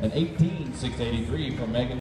An 18, 683 from Megan.